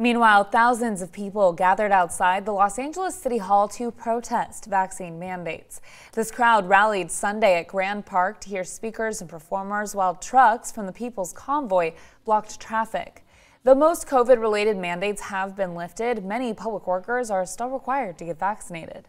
Meanwhile, thousands of people gathered outside the Los Angeles City Hall to protest vaccine mandates. This crowd rallied Sunday at Grand Park to hear speakers and performers while trucks from the People's Convoy blocked traffic. Though most COVID related mandates have been lifted, many public workers are still required to get vaccinated.